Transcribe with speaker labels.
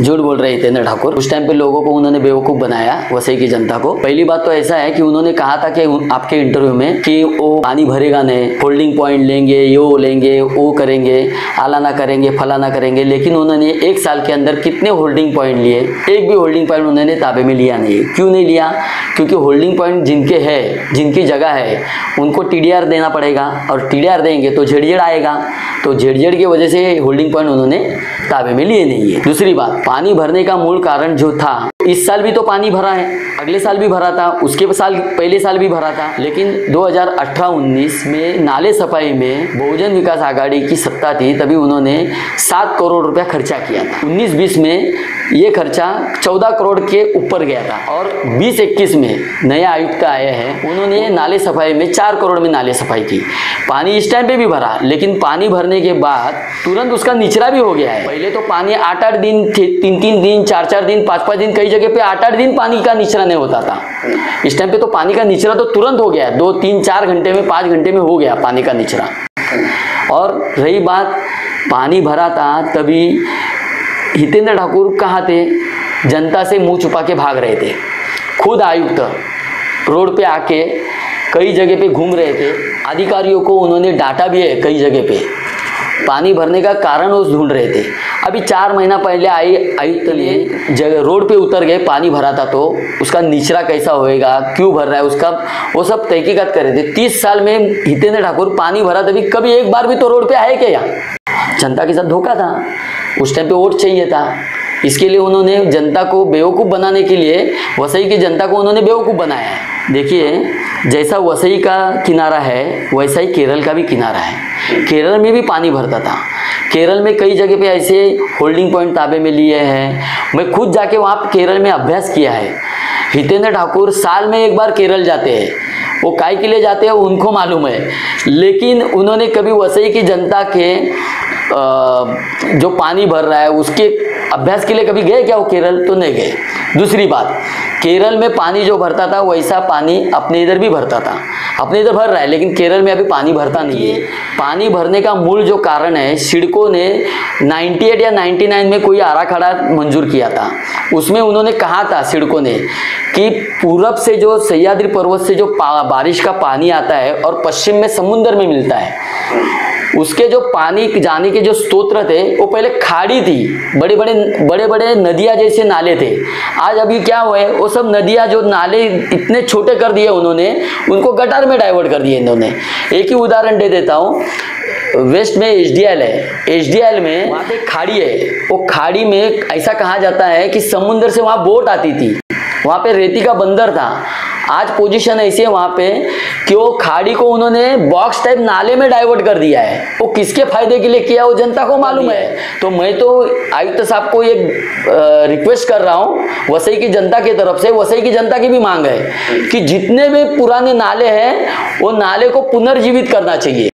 Speaker 1: झूठ बोल रहे हितेंद्र ठाकुर। उस टाइम पे लोगों को उन्होंने बेवकूफ़ बनाया, वसई की जनता को। पहली बात तो ऐसा है कि उन्होंने कहा था कि आपके इंटरव्यू में कि वो पानी भरेगा नहीं होल्डिंग पॉइंट लेंगे, यो लेंगे, वो करेंगे, आलाना करेंगे, फलाना करेंगे। लेकिन उन्होंने एक साल के अंदर कितने होल्डिंग पॉइंट लिए? एक भी होल्डिंग पॉइंट उन्होंने ताबे में लिया नहीं। क्यों नहीं लिया? क्योंकि होल्डिंग पॉइंट जिनके है, जिनकी जगह है, उनको टीडीआर देना पड़ेगा। और टीडीआर देंगे तो झेड़झेड़ आएगा। तो झेड़झेड़ की वजह से होल्डिंग पॉइंट उन्होंने ताबे में लिए नहीं है। दूसरी बात, पानी भरने का मूल कारण जो था, इस साल भी तो पानी भरा है, अगले साल भी भरा था, उसके साल, पहले साल भी भरा था, लेकिन 2018-19 में नाले सफ़ाई में बहुजन विकास आघाड़ी की सत्ता थी, तभी उन्होंने सात करोड़ रुपया खर्चा किया था। 19-20 में ये खर्चा 14 करोड़ के ऊपर गया था और 20-21 में नया आयुक्त आए हैं। उन्होंने नाले सफ़ाई में चार करोड़ में नाले सफ़ाई की। पानी इस टाइम पे भी भरा, लेकिन पानी भरने के बाद तुरंत उसका निचरा भी हो गया है। पहले तो पानी आठ आठ दिन तीन तीन दिन चार चार दिन पाँच पाँच दिन, कई जगह पे आठ आठ दिन पानी का निचरा नहीं होता था। इस टाइम पे तो पानी का निचरा तो तुरंत हो गया दो, तीन, चार घंटे में, पाँच घंटे में हो गया पानी का निचरा। और रही बात, पानी भरा था तभी हितेंद्र ठाकुर कहाँ थे? जनता से मुँह छुपा के भाग रहे थे। खुद आयुक्त रोड पे आके कई जगह पे घूम रहे थे। अधिकारियों को उन्होंने डांटा भी है कई जगह पे। पानी भरने का कारण वो ढूंढ रहे थे। अभी चार महीना पहले आई आयुक्त लिए जगह रोड पे उतर गए, पानी भरा था तो। उसका निचरा कैसा होएगा? क्यों भर रहा है उसका? वो सब तहकीकत कर रहे थे। तीस साल में हितेंद्र ठाकुर पानी भरा, तभी कभी एक बार भी तो रोड पे आए क्या जनता के साथ धोखा था। उस टाइम पे वोट चाहिए था। इसके लिए उन्होंने जनता को बेवकूफ़ बनाने के लिए वसई की जनता को उन्होंने बेवकूफ़ बनाया है। देखिए, जैसा वसई का किनारा है, वैसा ही केरल का भी किनारा है। केरल में भी पानी भरता था। केरल में कई जगह पे ऐसे होल्डिंग पॉइंट ताबे में लिए हैं। मैं खुद जाके वहाँ केरल में अभ्यास किया है। हितेंद्र ठाकुर साल में एक बार केरल जाते हैं। वो काय के लिए जाते हैं, उनको मालूम है। लेकिन उन्होंने कभी वसई की जनता के जो पानी भर रहा है, उसके अभ्यास के लिए कभी गए क्या वो केरल? तो नहीं गए। दूसरी बात, केरल में पानी जो भरता था, वैसा पानी अपने इधर भी भरता था। अपने इधर भर रहा है, लेकिन केरल में अभी पानी भरता नहीं है। पानी भरने का मूल जो कारण है, सिडको ने 98 या 99 में कोई आरा खड़ा मंजूर किया था। उसमें उन्होंने कहा था, सिडको ने, कि पूरब से जो सह्याद्री पर्वत से जो बारिश का पानी आता है और पश्चिम में समुद्र में मिलता है उसके जो पानी जाने के जो स्तोत्र थे वो पहले खाड़ी थी। बड़े बड़े बड़े बड़े नदियाँ जैसे नाले थे। आज अभी क्या हुआ है, वो सब नदियाँ जो नाले इतने छोटे कर दिए उन्होंने, उनको गटार में डाइवर्ट कर दिए इन्होंने। एक ही उदाहरण दे देता हूँ। वेस्ट में एचडीएल है। एचडीएल में वहाँ पे खाड़ी है। वो खाड़ी में ऐसा कहा जाता है कि समुद्र से वहाँ बोट आती थी। वहाँ पे रेती का बंदर था। आज पोजीशन ऐसी है वहाँ पे कि वो खाड़ी को उन्होंने बॉक्स टाइप नाले में डाइवर्ट कर दिया है। वो किसके फ़ायदे के लिए किया वो जनता को मालूम है। तो मैं तो आयुक्त साहब को एक रिक्वेस्ट कर रहा हूँ, वसई की जनता की तरफ़ से, वसई की जनता की भी मांग है कि जितने भी पुराने नाले हैं, वो नाले को पुनर्जीवित करना चाहिए।